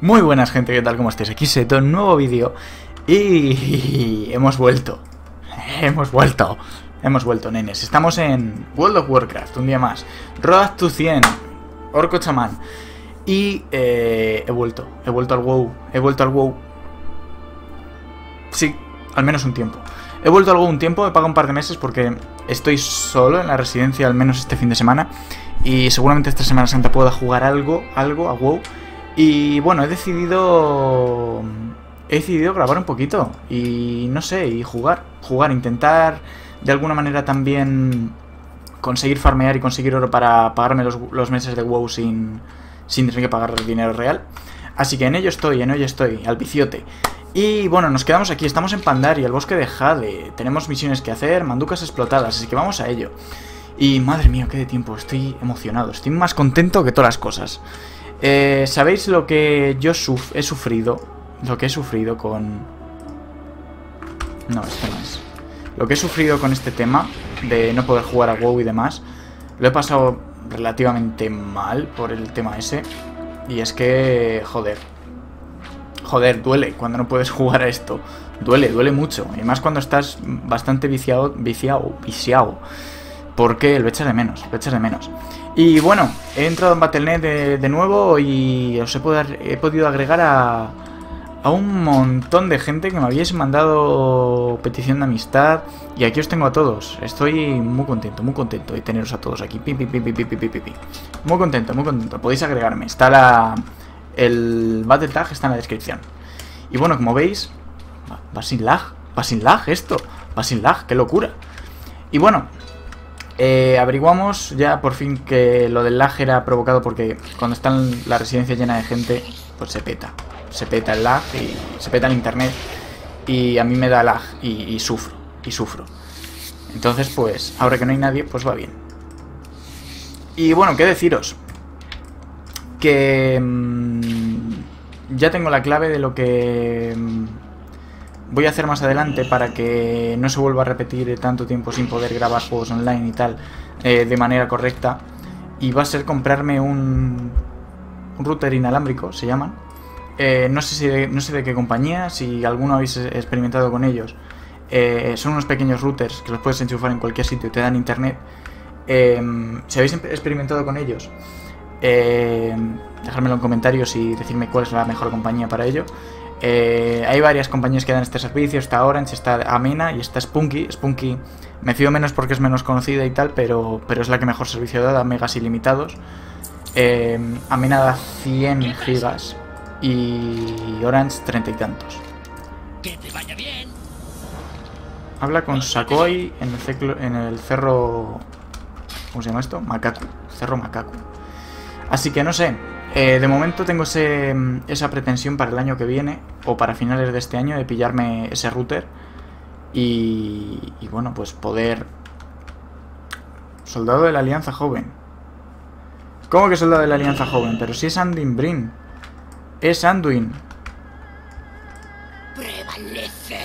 Muy buenas gente, ¿qué tal? ¿Cómo estáis? Aquí Seto, un nuevo vídeo y hemos vuelto. Hemos vuelto. Hemos vuelto, nenes. Estamos en World of Warcraft, un día más. Road to 100, Orco Chamán. Y eh, he vuelto, he vuelto al WoW, he vuelto al WoW. Sí, al menos un tiempo. He vuelto al WoW un tiempo, he pagado un par de meses porque estoy solo en la residencia, al menos este fin de semana. Y seguramente esta Semana Santa pueda jugar algo, algo a WoW. Y bueno, he decidido. He decidido grabar un poquito. Y no sé, y jugar. Jugar, intentar de alguna manera también conseguir farmear y conseguir oro para pagarme los, meses de WoW sin, sin tener que pagar dinero real. Así que en ello estoy, en ello estoy, al viciote. Y bueno, nos quedamos aquí, estamos en Pandaria, el bosque de Jade. Tenemos misiones que hacer, manducas explotadas, así que vamos a ello. Y madre mía, qué de tiempo, estoy emocionado, estoy más contento que todas las cosas. Eh, ¿Sabéis lo que yo he sufrido? Lo que he sufrido con... No, esto no es. Lo que he sufrido con este tema de no poder jugar a WoW y demás, lo he pasado relativamente mal por el tema ese. Y es que, joder. Joder, duele cuando no puedes jugar a esto. Duele, duele mucho. Y más cuando estás bastante viciado, viciado, viciado. Porque lo echas de menos, lo echas de menos. Y bueno, he entrado en Battle.net de, nuevo y os he, he podido agregar a, a un montón de gente que me habíais mandado petición de amistad. Y aquí os tengo a todos. Estoy muy contento, muy contento de teneros a todos aquí. muy contento, muy contento. Podéis agregarme. Está la... El Battle Tag está en la descripción. Y bueno, como veis... Va sin lag. Va sin lag esto. Va sin lag. Qué locura. Y bueno, eh, averiguamos ya por fin que lo del lag era provocado porque cuando está la residencia llena de gente, pues se peta. Se peta el lag y se peta el internet. Y a mí me da lag y, sufro. Y sufro. Entonces, pues, ahora que no hay nadie, pues va bien. Y bueno, ¿qué deciros? Que... Mmm, ya tengo la clave de lo que... Mmm, voy a hacer más adelante para que no se vuelva a repetir tanto tiempo sin poder grabar juegos online y tal eh, de manera correcta. Y va a ser comprarme un, un router inalámbrico, se llaman. Eh, no, sé si de, no sé de qué compañía, si alguno habéis experimentado con ellos. Eh, son unos pequeños routers que los puedes enchufar en cualquier sitio te dan internet. si habéis experimentado con ellos, dejármelo en comentarios y decirme cuál es la mejor compañía para ello. Eh, hay varias compañías que dan este servicio, está Orange, está Amena y está Spunky. Spunky me fío menos porque es menos conocida y tal, pero, pero es la que mejor servicio da, da megas ilimitados. Eh, Amena da 100 gigas y Orange 30 y tantos. Habla con Sakoi en el, en el cerro... ¿Cómo se llama esto? Macaco. Cerro Macaco. Así que no sé, eh, de momento tengo esa pretensión para el año que viene, o para finales de este año, de pillarme ese router. Y, y bueno, pues poder... Soldado de la Alianza Joven. ¿Cómo que soldado de la Alianza Joven? Pero si es Anduin Brin. Es Anduin.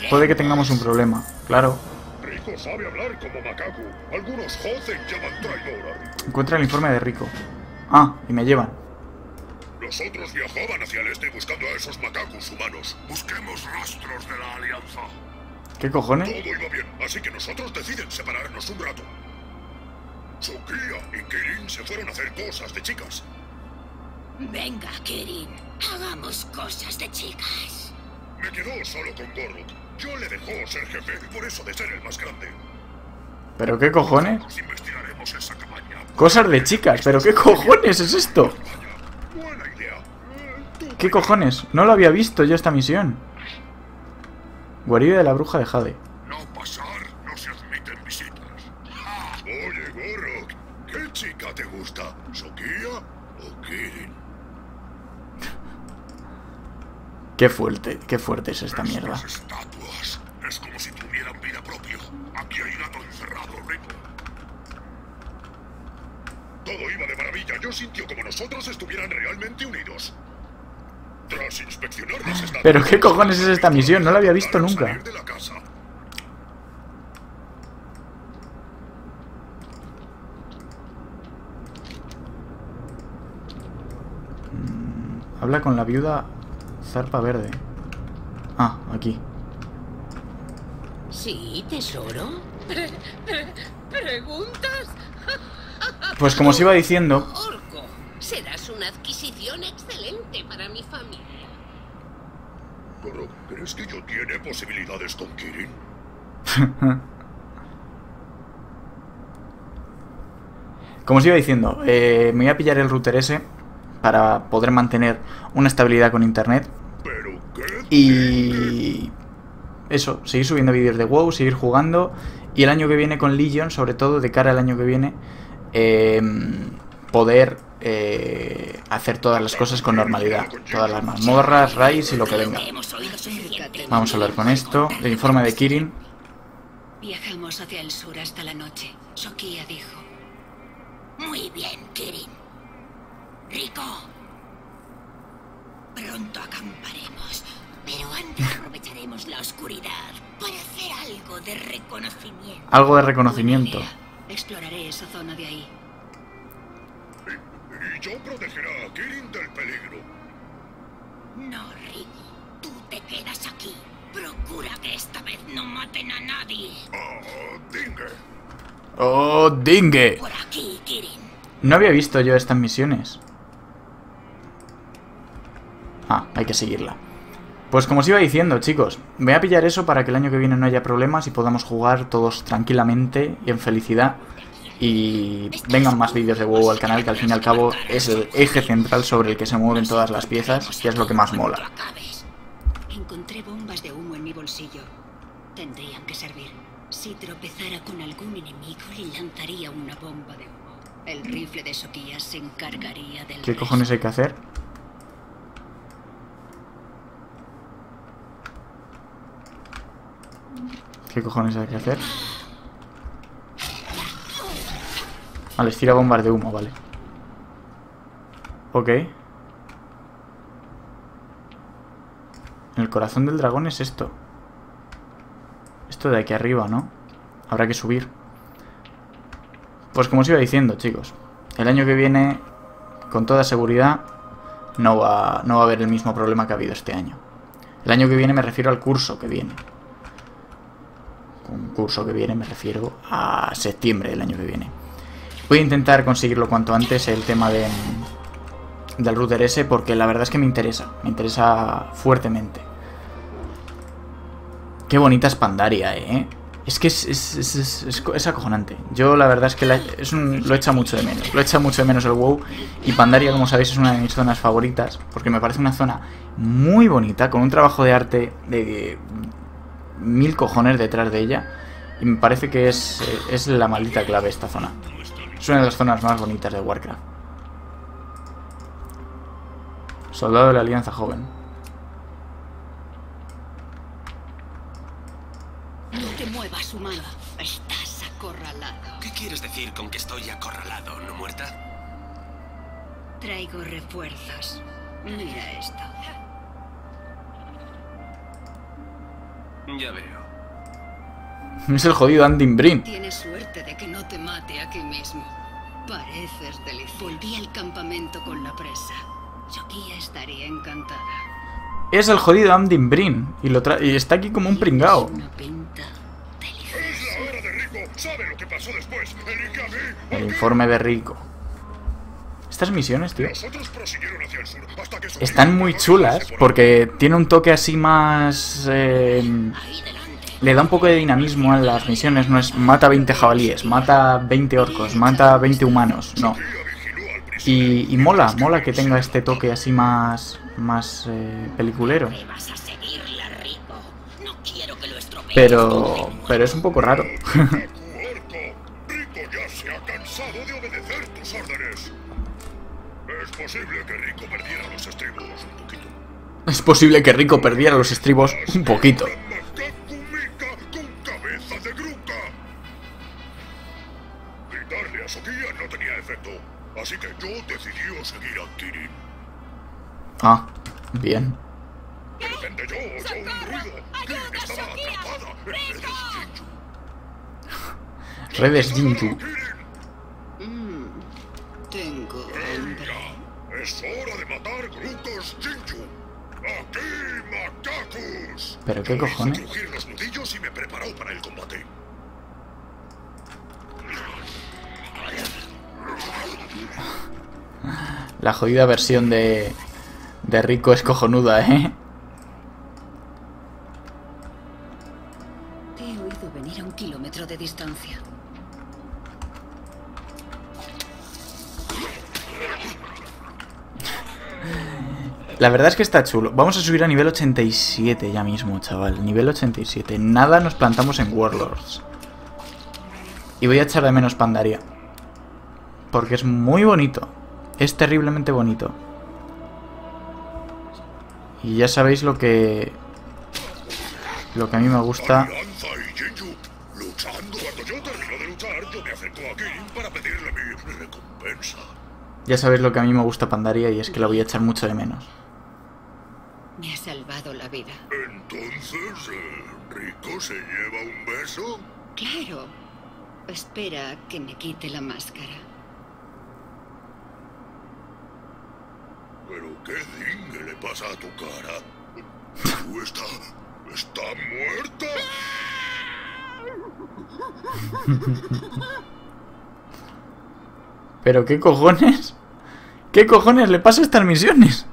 Puede que tengamos un problema, claro. Rico sabe hablar como. Algunos llaman traidor. Encuentra el informe de Rico. Ah, y me llevan. Los otros viajaban hacia el este buscando a esos macacos humanos. Busquemos rastros de la alianza. ¿Qué cojones? Todo iba bien, así que nosotros deciden separarnos un rato. Sukia y Kirin se fueron a hacer cosas de chicas. Venga, Kirin, hagamos cosas de chicas. Me quedó solo con Goruk. Yo le dejó ser jefe, por eso de ser el más grande. ¿Pero qué cojones? Cosas de chicas, ¿pero qué cojones es esto? ¿Qué cojones? No lo había visto yo esta misión. Guarida de la bruja de Jade. No pasar, no se admiten visitas. Oye, Gorok, ¿qué chica te gusta? ¿Sokia o Kirin? Qué fuerte, qué fuerte es esta mierda. estatuas. Es como si tuvieran vida propia. Aquí hay gato encerrado, rico. Todo iba de maravilla. Yo sintió como nosotros estuvieran realmente unidos. Pero qué cojones es esta misión, no la había visto nunca. Mm, habla con la viuda Zarpa verde. Ah, aquí. Sí, tesoro. ¿Preguntas? Pues como os iba diciendo, serás una adquisición excelente para mi familia. ¿crees que yo tiene posibilidades con Kirin? como os iba diciendo, eh, me voy a pillar el router ese para poder mantener una estabilidad con internet ¿Pero qué? y eso, seguir subiendo vídeos de WoW, seguir jugando y el año que viene con Legion, sobre todo de cara al año que viene, eh, poder eh, hacer todas las cosas con normalidad, todas las mazmorras, raids y lo que venga. Vamos a hablar con esto, el informe de Kirin. Viajamos hacia el sur hasta la noche. Shokia dijo. Muy bien, Kirin. Rico. Pronto acamparemos, pero antes aprovecharemos la oscuridad para hacer algo de reconocimiento. Algo de reconocimiento. Exploraré esa zona de ahí. Y, yo protegeré a Kirin del peligro. No, Rico. Tú te quedas aquí. Procura que esta vez no maten a nadie. Ah, Dinge. ¡Oh, Dingue! Por aquí, Kirin. No había visto yo estas misiones. Ah, hay que seguirla. Pues como os iba diciendo, chicos, voy a pillar eso para que el año que viene no haya problemas y podamos jugar todos tranquilamente y en felicidad. Y vengan más vídeos de WoW al canal, que al fin y al cabo es el eje central sobre el que se mueven todas las piezas y es lo que más mola. Acabes. Encontré bombas de humo en mi bolsillo. Tendrían que servir. Si tropezara con algún enemigo, le lanzaría una bomba de humo. El rifle de Shokia se encargaría del ¿Qué cojones hay que hacer? ¿Qué cojones hay que hacer? Vale, estira bombas de humo, vale. Ok. El corazón del dragón es esto. Esto de aquí arriba, ¿no? Habrá que subir. Pues como os iba diciendo, chicos. El año que viene, con toda seguridad, no va, no va a haber el mismo problema que ha habido este año. El año que viene me refiero al curso que viene. Con curso que viene me refiero a septiembre del año que viene. Voy a intentar conseguirlo cuanto antes el tema de, del router ese porque la verdad es que me interesa. Me interesa fuertemente. Qué bonita es Pandaria, eh. Es que es, es, es, es- es co- es acojonante. Yo la verdad es que es lo echa mucho de menos. Lo echa mucho de menos el WoW. Y Pandaria, como sabéis, es una de mis zonas favoritas. Porque me parece una zona muy bonita, con un trabajo de arte de mil cojones detrás de ella. Y me parece que es, es la maldita clave esta zona. Es una de las zonas más bonitas de Warcraft. Soldado de la Alianza Joven. No te muevas, humano. Estás acorralado. ¿Qué quieres decir con que estoy acorralado, no muerta? Traigo refuerzos. Mira esto. Ya veo. Es el jodido Andin Brin. Tienes suerte de que no te mate aquí mismo. Pareces delicioso. Volví al campamento con la presa. Estaría encantada. Es el jodido Brin. Y, lo tra- y está aquí como un pringao. Tienes Una pinta deliciosa. Es la hora de Rico. ¿Sabe lo que pasó después? Mí. El informe de Rico. Estas misiones, tío. El Están muy chulas porque tiene un toque así más... eh. Le da un poco de dinamismo a las misiones. No es mata 20 jabalíes, mata 20 orcos, mata 20 humanos. No. Y, y mola, mola que tenga este toque así más... Más eh, peliculero. Pero... Pero es un poco raro. Es posible que Rico perdiera los estribos un poquito. Ah, bien. De repente yo oí un ruido. Kirin estaba atrapada en redes Jinju. Redes Jinju. Mm, tengo hambre. Es hora de matar Grucos Jinju. ¿A qué ¿Pero qué Yo hice cojones? crujir los nudillos y me preparó para el combate. La jodida versión de, de Rico es cojonuda, ¿eh? Te he oído venir a un kilómetro de distancia. La verdad es que está chulo. Vamos a subir a nivel 87 ya mismo, chaval. Nivel 87. Nada nos plantamos en Warlords. Y voy a echar de menos Pandaria. Porque es muy bonito. Es terriblemente bonito. Y ya sabéis lo que... Lo que a mí me gusta... Alianza y Jinju luchando. Cuando yo termino de luchar, yo me acerco a Kirin para pedirle mi recompensa. Ya sabéis lo que a mí me gusta Pandaria y es que la voy a echar mucho de menos. Me ha salvado la vida. Entonces, eh, ¿Rico se lleva un beso? Claro. Espera a que me quite la máscara. ¿Pero qué dingue le pasa a tu cara? ¿Tú está... está muerta? ¿Pero qué cojones? ¿Qué cojones le pasa a estas misiones?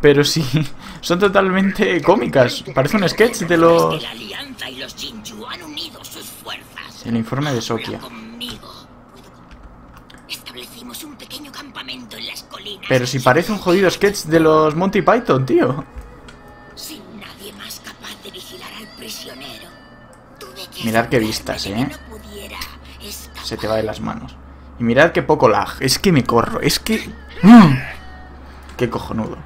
Pero sí, son totalmente cómicas. Parece un sketch de los... La Alianza y los Jinju han unido sus fuerzas. El informe de Sokia. conmigo. Establecimos un pequeño campamento en las colinas. Pero si parece un jodido sketch de los Monty Python, tío. Sin nadie más capaz de vigilar al prisionero. Tuve que Mirad qué vistas, ¿eh? no. Se te va de las manos. Y mirad qué poco lag. Es que me corro. Es que... ¡Mm! Qué cojonudo.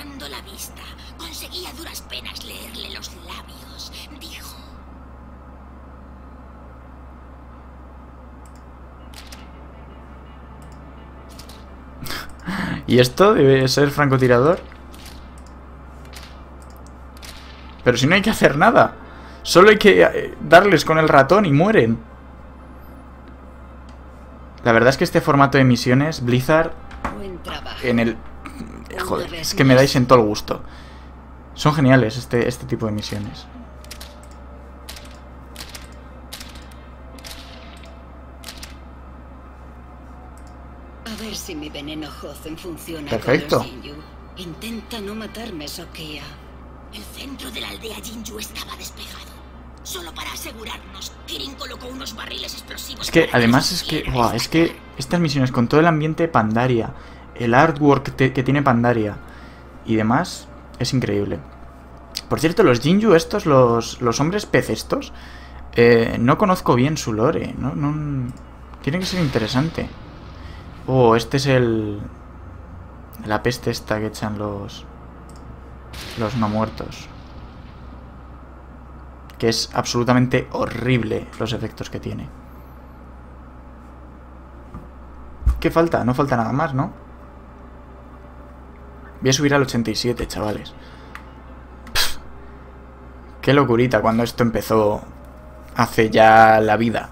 Forzando la vista, conseguí a duras penas leerle los labios. Dijo... ¿Y esto debe ser francotirador? Pero si no hay que hacer nada. Solo hay que eh, darles con el ratón y mueren. La verdad es que este formato de misiones, Blizzard, en el... Joder, es que me dais en todo el gusto. Son geniales este, este tipo de misiones. A ver si mi veneno Hozen funciona Perfecto. con los Jinju. Intenta no matarme, Sokia. El centro de la aldea Jinju estaba despejado. Solo para asegurarnos, Kirin colocó unos barriles explosivos. Es que además es que, buah, es que estas misiones con todo el ambiente Pandaria, el artwork que tiene Pandaria y demás, es increíble. Por cierto, los Jinju estos, los, los hombres pez estos, eh, no conozco bien su lore, no tiene que ser interesante. Oh, este es el... La peste esta que echan los... Los no muertos. Que es absolutamente horrible los efectos que tiene. ¿Qué falta? No falta nada más, ¿no? Voy a subir al 87, chavales. Pff, qué locurita cuando esto empezó hace ya la vida.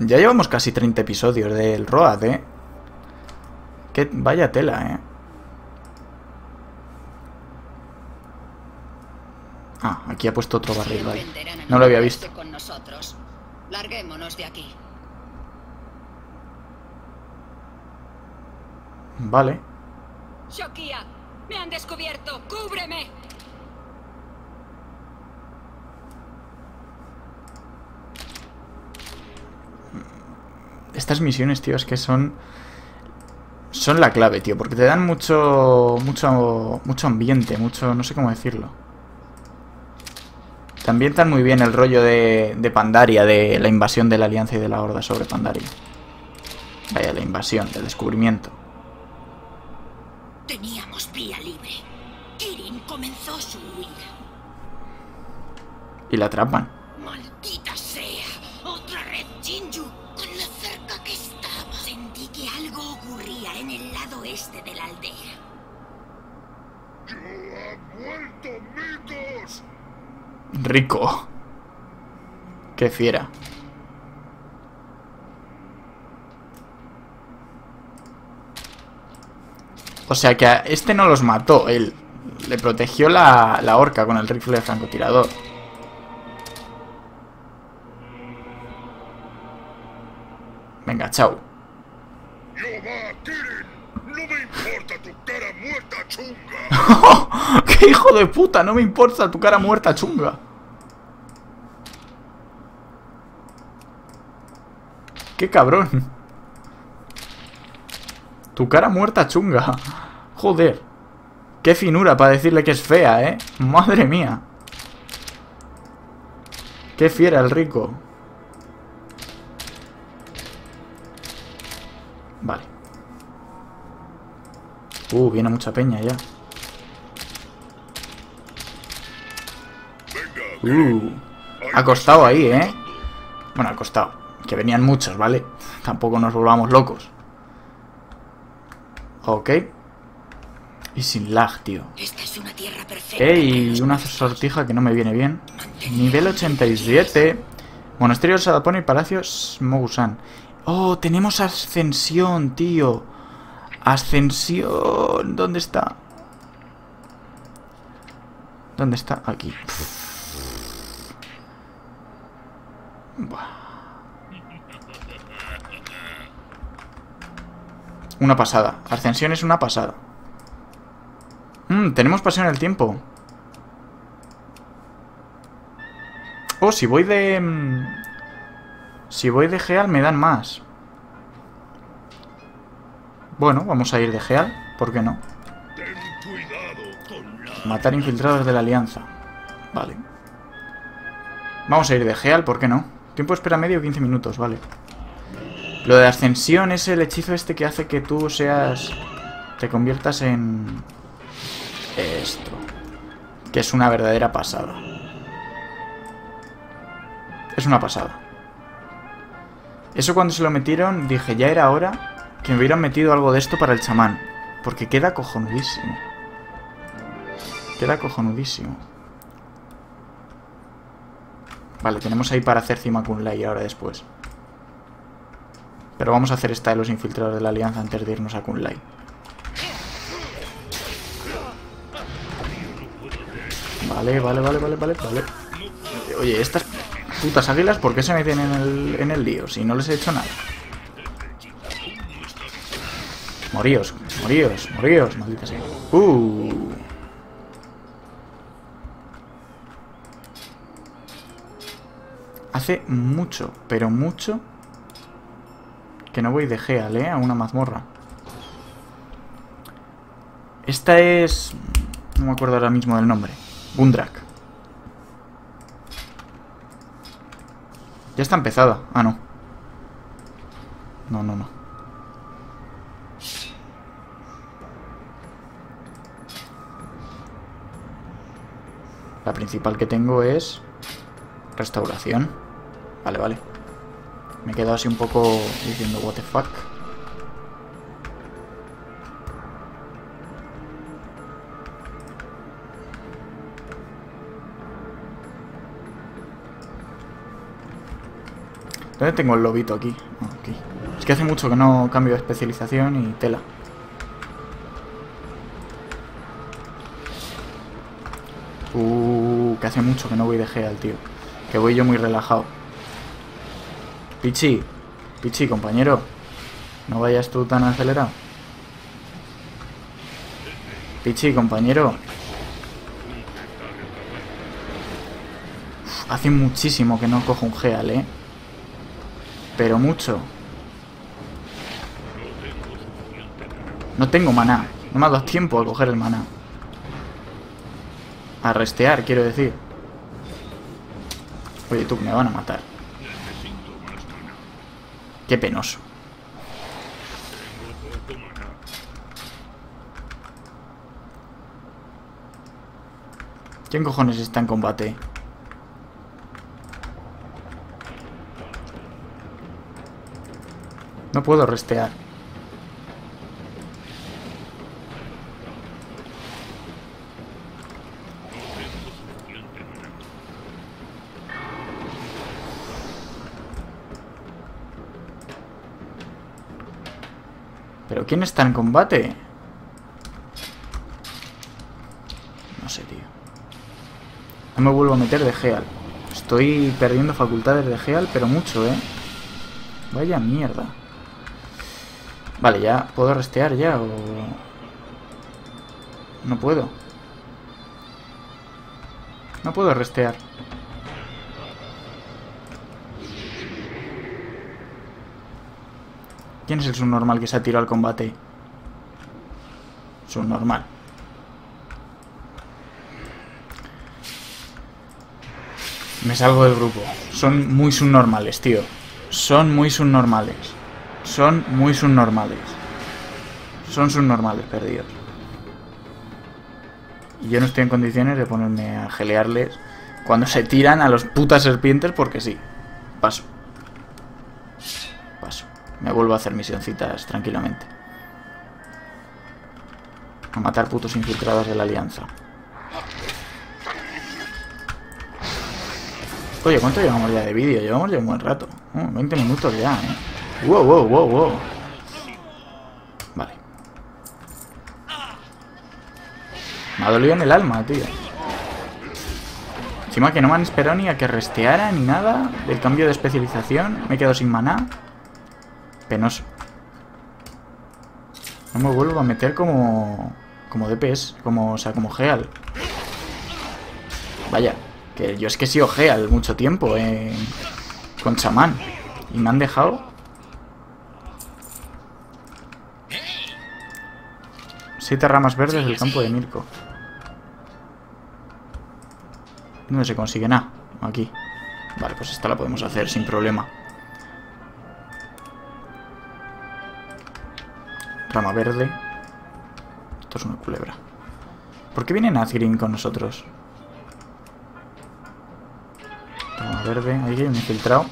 Ya llevamos casi 30 episodios del Road, ¿eh? Qué vaya tela, ¿eh? Ah, aquí ha puesto otro barril, vale. No lo había visto. Con nosotros. Larguémonos de aquí. Vale. Shokia, me han descubierto. ¡Cúbreme! Estas misiones, tío, es que son. Son la clave, tío, porque te dan mucho. mucho. mucho ambiente, mucho. no sé cómo decirlo. Te ambientan muy bien el rollo de, de Pandaria, de la invasión de la Alianza y de la Horda sobre Pandaria. Vaya, la invasión, el descubrimiento. Comenzó su huida. Y la atrapan. Maldita sea. Otra red Jinju. Con lo cerca que estaba. Sentí que algo ocurría en el lado este de la aldea. ¡Yo ha muerto, Mikos! Rico. Qué fiera. O sea que a este no los mató, él le protegió la, la horca con el rifle de francotirador. Venga, chao. ¡Qué hijo de puta! No me importa tu cara muerta chunga. ¡Qué cabrón! Tu cara muerta chunga. Joder. Qué finura para decirle que es fea, ¿eh? Madre mía. Qué fiera el rico. Vale. Uh, viene mucha peña ya. Uh, ha costado ahí, ¿eh? Bueno, ha costado. Que venían muchos, ¿vale? Tampoco nos volvamos locos. Ok. Y sin lag, tío. Esta es una tierra perfecta. Ey, una sortija que no me viene bien. Nivel 87. Monasterio Sadapone y Palacio Smogusan. Oh, tenemos ascensión, tío. Ascensión. ¿Dónde está? ¿Dónde está? Aquí. Buah. Una pasada. Ascensión es una pasada. Mm, tenemos pasión en el tiempo. Oh, si voy de... mm, Si voy de Geal me dan más. Bueno, vamos a ir de Geal. ¿Por qué no? Matar infiltrados de la alianza. Vale. Vamos a ir de Geal, ¿por qué no? Tiempo de espera medio 15 minutos, vale. Lo de ascensión es el hechizo este que hace que tú seas... Te conviertas en... Esto. Que es una verdadera pasada. Es una pasada. Eso cuando se lo metieron, dije, ya era hora que me hubieran metido algo de esto para el chamán. Porque queda cojonudísimo. Queda cojonudísimo. Vale, tenemos ahí para hacer Cima Kunlai ahora después. Pero vamos a hacer esta de los infiltrados de la alianza antes de irnos a Kunlai. Vale, vale, vale, vale, vale, vale. Oye, estas putas águilas, ¿por qué se meten en el, en el lío? Si no les he hecho nada. Moríos, moríos, moríos, maldita sea. Uh. Hace mucho, pero mucho que no voy de Geal, ¿eh? A una mazmorra. Esta es... No me acuerdo ahora mismo del nombre. Gundrak. Ya está empezada. Ah, no. No, no, no. La principal que tengo es... Restauración. Vale, vale. Me he quedado así un poco diciendo what the fuck. ¿Dónde tengo el lobito aquí? Ah. Es que hace mucho que no cambio de especialización y tela. Uh, que hace mucho que no voy de Geal, tío. Que voy yo muy relajado. Pichi, Pichi, compañero. No vayas tú tan acelerado. Pichi, compañero. Hace muchísimo que no cojo un Geal, ¿eh? Pero mucho. No tengo maná. No me ha dado tiempo a coger el maná. A restear, quiero decir. Oye, tú, me van a matar. Qué penoso. ¿Quién cojones está en combate? No puedo restear. ¿Pero quién está en combate? No sé, tío. No me vuelvo a meter de Geal. Estoy perdiendo facultades de Geal, pero mucho, ¿eh? Vaya mierda. Vale, ya. ¿Puedo restear ya o...? No puedo. No puedo restear. ¿Quién es el subnormal que se ha tirado al combate? Subnormal. Me salgo del grupo. Son muy subnormales, tío. Son muy subnormales. Son muy subnormales. Son subnormales, perdidos. Y yo no estoy en condiciones de ponerme a gelearles cuando se tiran a los putas serpientes porque sí. Paso. Paso. Me vuelvo a hacer misioncitas tranquilamente. A matar putos infiltrados de la alianza. Oye, ¿cuánto llevamos ya de vídeo? Llevamos ya un buen rato. 20 minutos ya, ¿eh? Wow, wow, wow, wow. Vale. Me ha dolido en el alma, tío. Encima que no me han esperado ni a que resteara ni nada del cambio de especialización. Me he quedado sin maná. Penoso. No me vuelvo a meter como... Como DPS. Como, o sea, como Geal. Vaya. Que yo es que he sido Geal mucho tiempo eh, con chamán. Y me han dejado... Siete ramas verdes del campo de Mirko. ¿Dónde se consigue nada? Aquí. Vale, pues esta la podemos hacer sin problema. Rama verde. Esto es una culebra. ¿Por qué viene Nazgrim con nosotros? Rama verde. Ahí hay un infiltrado.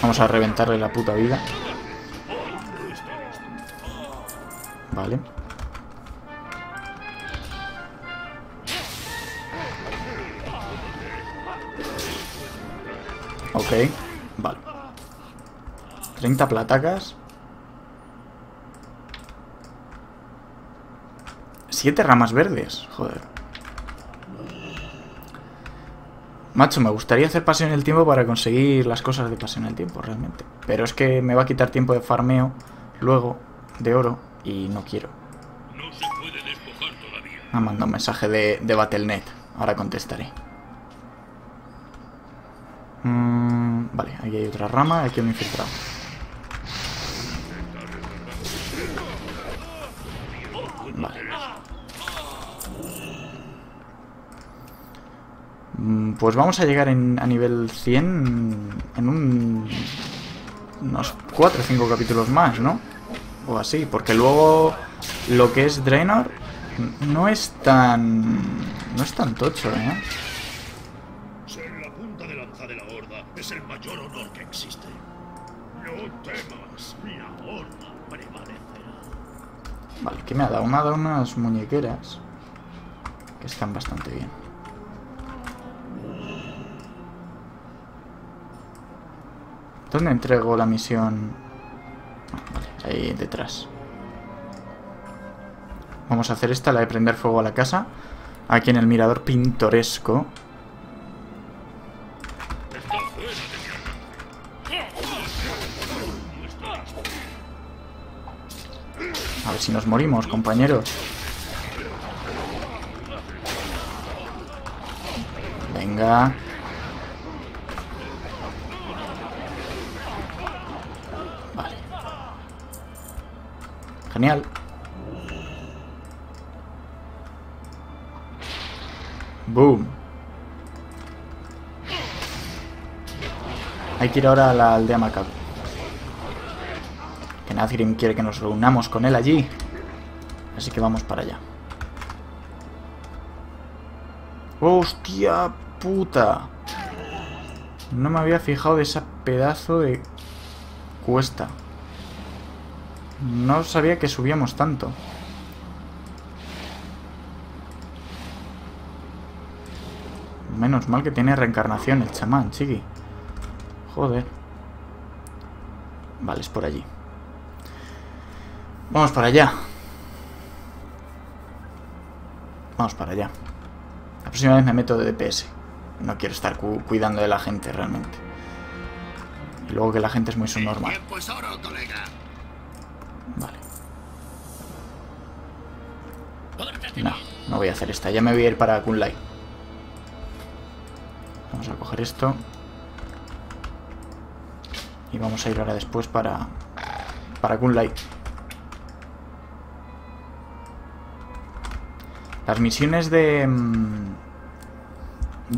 Vamos a reventarle la puta vida. Ok, vale. 30 platacas. 7 ramas verdes, joder. Macho, me gustaría hacer pasión en el tiempo para conseguir las cosas de pasión en el tiempo, realmente. Pero es que me va a quitar tiempo de farmeo, luego, de oro, y no quiero. No se puede despojar todavía. Me ha mandado un mensaje de, de Battle.net. Ahora contestaré. Mm, vale, aquí hay otra rama, aquí hay un infiltrado. Vale. Mm, Pues vamos a llegar en- a nivel 100 en un, unos 4 o 5 capítulos más, ¿no? O así, porque luego lo que es Draenor no es tan... no es tan tocho, ¿eh? Ser la punta de lanza de la horda es el mayor honor que existe. No temas, la horda prevalecerá. Vale, ¿qué me ha dado? Me ha dado unas muñequeras que están bastante bien. ¿Dónde entrego la misión? Ah, ahí detrás. Vamos a hacer esta, la de prender fuego a la casa. Aquí en el mirador pintoresco. A ver si nos morimos, compañeros. Venga. Genial. Boom. Hay que ir ahora a la aldea macabra. Que Nazgrim quiere que nos reunamos con él allí. Así que vamos para allá. ¡Hostia puta! No me había fijado de ese pedazo de cuesta. No sabía que subíamos tanto. Menos mal que tiene reencarnación el chamán, chiqui. Joder. Vale, es por allí. Vamos para allá. Vamos para allá. La próxima vez me meto de DPS. No quiero estar cu- cuidando de la gente realmente. Y luego que la gente es muy subnormal. Tiempo es oro, colega. No, voy a hacer esta. Ya me voy a ir para Kunlai. Vamos a coger esto. Y vamos a ir ahora después para... Para Kunlai. Las misiones de... mm,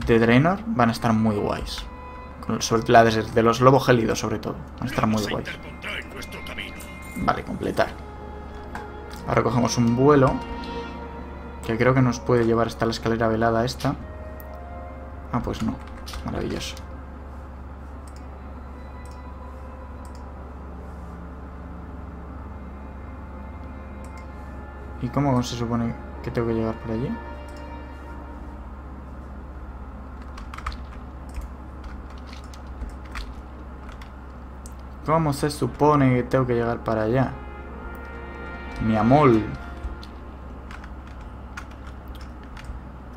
De Draenor van a estar muy guays. Con- Sobre la de, de los lobos gélidos, sobre todo. Van a estar muy guays. Vale, completar. Ahora cogemos un vuelo. Que creo que nos puede llevar hasta la escalera velada esta. Ah, pues no. Maravilloso. ¿Y cómo se supone que tengo que llegar por allí? ¿Cómo se supone que tengo que llegar para allá? Mi amor.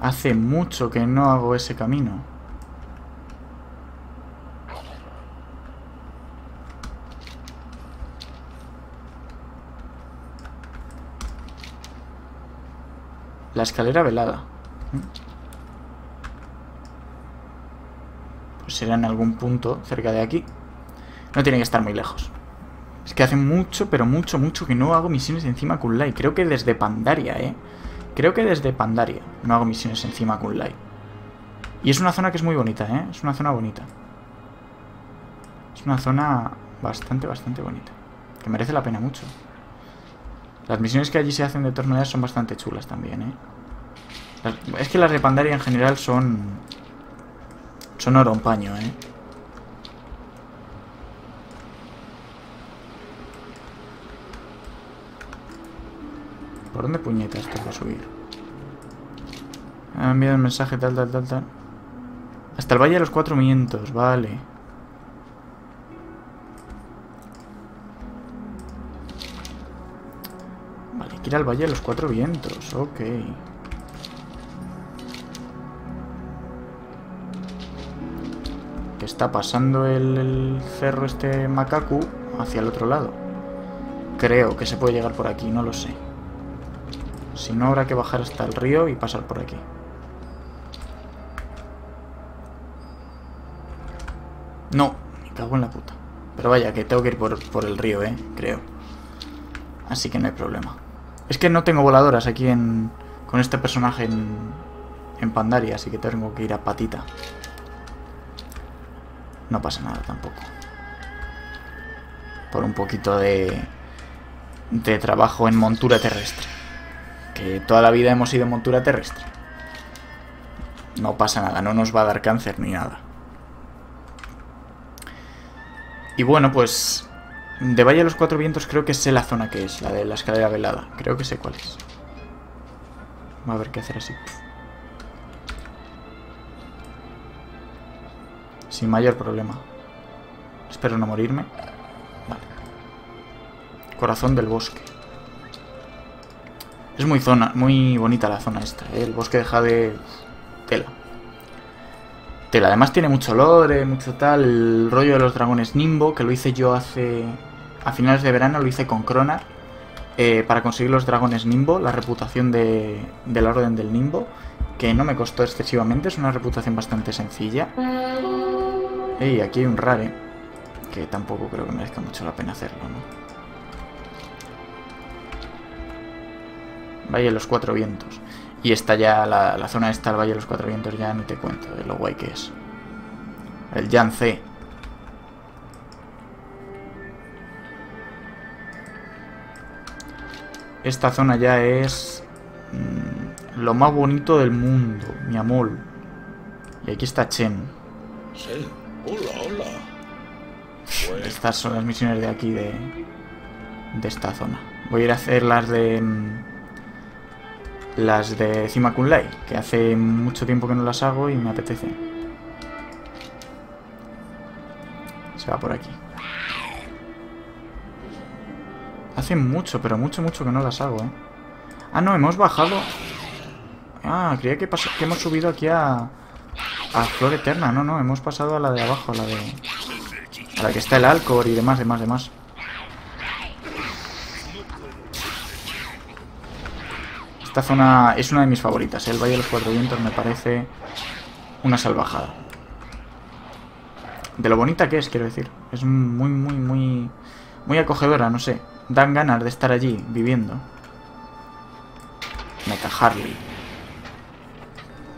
Hace mucho que no hago ese camino. La escalera velada. ¿Mm? Pues será en algún punto cerca de aquí. No tiene que estar muy lejos. Es que hace mucho, pero mucho, mucho que no hago misiones encima Kunlai. Creo que desde Pandaria, ¿eh? Creo que desde Pandaria no hago misiones encima Kunlai. Y es una zona que es muy bonita, ¿eh? Es una zona bonita. Es una zona bastante, bastante bonita. Que merece la pena mucho. Las misiones que allí se hacen de torneos son bastante chulas también, ¿eh? Es que las de Pandaria en general son... Son oro en paño, ¿eh? ¿Por dónde puñetas tengo que subir? Me ha enviado un mensaje tal, tal, tal, tal. Hasta el Valle de los Cuatro Vientos, vale. Vale, hay que ir al Valle de los Cuatro Vientos, ok. Que está pasando el, el cerro este Macacu hacia el otro lado. Creo que se puede llegar por aquí, no lo sé. Si no, habrá que bajar hasta el río y pasar por aquí. No, me cago en la puta. Pero vaya, que tengo que ir por, por el río, eh, creo. Así que no hay problema. Es que no tengo voladoras aquí en, con este personaje en, en Pandaria, así que tengo que ir a patita. No pasa nada tampoco. Por un poquito de, de trabajo en montura terrestre. Que toda la vida hemos ido montura terrestre. No pasa nada, no nos va a dar cáncer ni nada. Y bueno, pues de Valle de los Cuatro Vientos creo que sé la zona que es, la de la escalera velada. Creo que sé cuál es. Vamos a ver qué hacer así. Sin mayor problema. Espero no morirme. Vale. Corazón del bosque. Es muy zona, muy bonita la zona esta, ¿eh? El bosque deja de... Tela. Tela. Además tiene mucho lore, mucho tal. El rollo de los dragones Nimbo, que lo hice yo hace... A finales de verano lo hice con Cronar. eh, para conseguir los dragones Nimbo, la reputación de, de la Orden del Nimbo. Que no me costó excesivamente, es una reputación bastante sencilla. Y aquí hay un rare. Que tampoco creo que merezca mucho la pena hacerlo, ¿no? Valle de los Cuatro Vientos. Y está ya la, la zona esta, el Valle de los Cuatro Vientos, ya ni te cuento de lo guay que es. El Yance. Esta zona ya es mm, lo más bonito del mundo, mi amor. Y aquí está Chen. Sí. Hola, hola. Estas son las misiones de aquí, de, de esta zona. Voy a ir a hacer las de... Las de Cima Kunlai, que hace mucho tiempo que no las hago y me apetece. Se va por aquí. Hace mucho, pero mucho, mucho que no las hago, ¿eh? Ah, no, hemos bajado... Ah, creía que, que hemos subido aquí a... A Flor Eterna. No, no, hemos pasado a la de abajo, a la de... A la que está el Alcor y demás, demás, demás. Esta zona es una de mis favoritas. ¿eh? El Valle de los Cuatro Vientos me parece una salvajada. De lo bonita que es, quiero decir. Es muy, muy, muy... Muy acogedora, no sé. Dan ganas de estar allí, viviendo. Mecha Harley.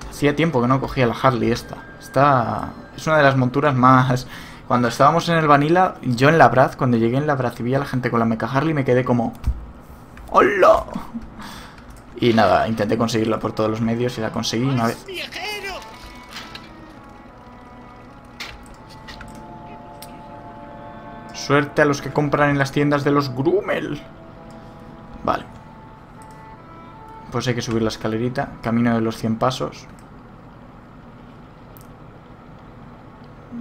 Hacía tiempo que no cogía la Harley esta. Esta es una de las monturas más... Cuando estábamos en el Vanilla, yo en la Brad, cuando llegué en la Brad y vi a la gente con la Mecha Harley, me quedé como... ¡Hola! Y nada, intenté conseguirla por todos los medios y la conseguí una vez. Suerte a los que compran en las tiendas de los Grumel. Vale. Pues hay que subir la escalerita. Camino de los 100 pasos.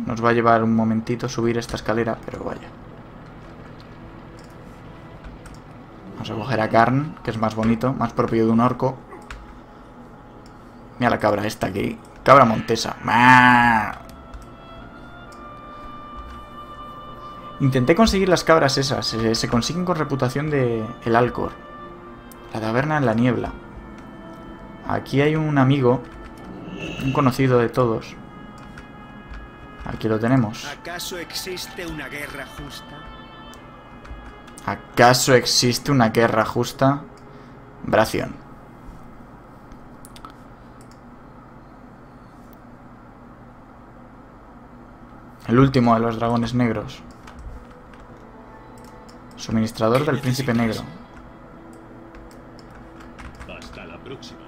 Nos va a llevar un momentito subir esta escalera, pero vaya. Vamos a coger a Karn, que es más bonito, más propio de un orco. Mira la cabra esta aquí. Cabra montesa. Intenté conseguir las cabras esas. Se, consiguen con reputación de el Alcor. La taberna en la niebla. Aquí hay un amigo. Un conocido de todos. Aquí lo tenemos. ¿Acaso existe una guerra justa? ¿Acaso existe una guerra justa? Bración. El último de los dragones negros. Suministrador del príncipe negro. Hasta la próxima.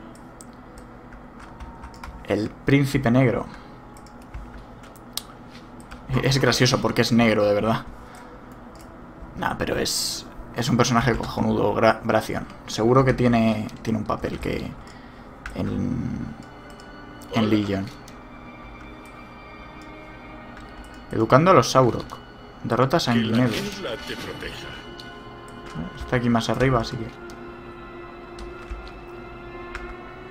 El príncipe negro. Es gracioso porque es negro, de verdad. Nah, pero es... Es un personaje cojonudo, Bracion. Seguro que tiene, tiene un papel que... En... En Legion. Educando a los Saurok. Derrota a Sanguinevos. Está aquí más arriba, así que...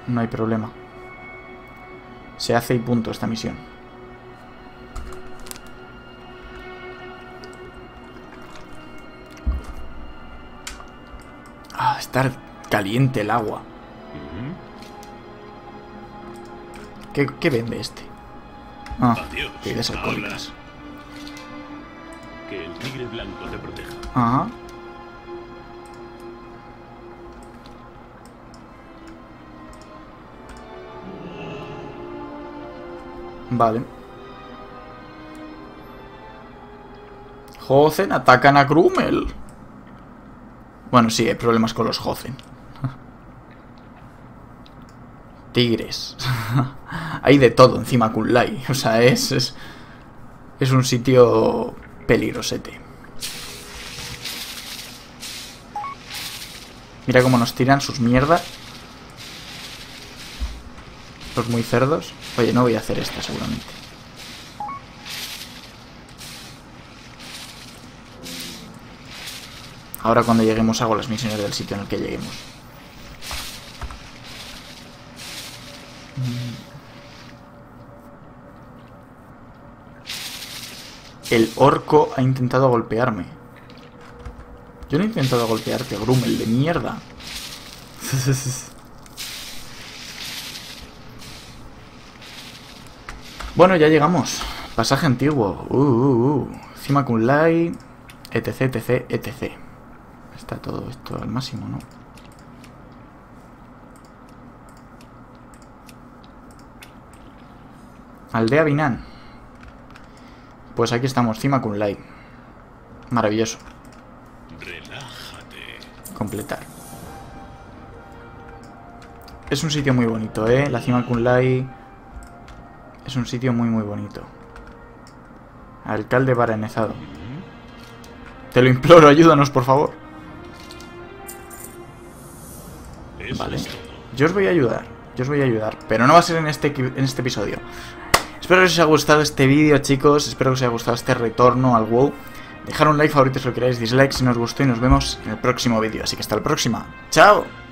No hay problema. Se hace y punto esta misión. Estar caliente el agua. ¿Qué, ¿Qué, vende este? Ah, bebidas alcohólicas. Que el tigre blanco te proteja. Ajá. Vale. Jozen atacan a Grumel. Bueno, sí, hay problemas con los Jozen. Tigres. hay de todo encima Kunlai. O sea, es, es, es un sitio peligrosete. Mira cómo nos tiran sus mierdas. Los muy cerdos. Oye, no voy a hacer esta seguramente. Ahora cuando lleguemos hago las misiones del sitio en el que lleguemos. El orco ha intentado golpearme. Yo no he intentado golpearte, Grumel, de mierda. Bueno, ya llegamos. Pasaje antiguo. Uh, uh, uh. Cima Kunlai. Etc, etc, etc. Está todo esto al máximo, ¿no? Aldea Binan. Pues aquí estamos, Cima Kunlai. Maravilloso. Relájate. Completar. Es un sitio muy bonito, ¿eh? La Cima Kunlai es un sitio muy muy bonito. Alcalde baranezado. Te lo imploro, ayúdanos, por favor. Vale. Yo os voy a ayudar. Yo os voy a ayudar. Pero no va a ser en este, en este episodio. Espero que os haya gustado este vídeo, chicos. Espero que os haya gustado este retorno al WoW. Dejar un like favorito si lo queréis, dislike si no os gustó y nos vemos en el próximo vídeo. Así que hasta la próxima. ¡Chao!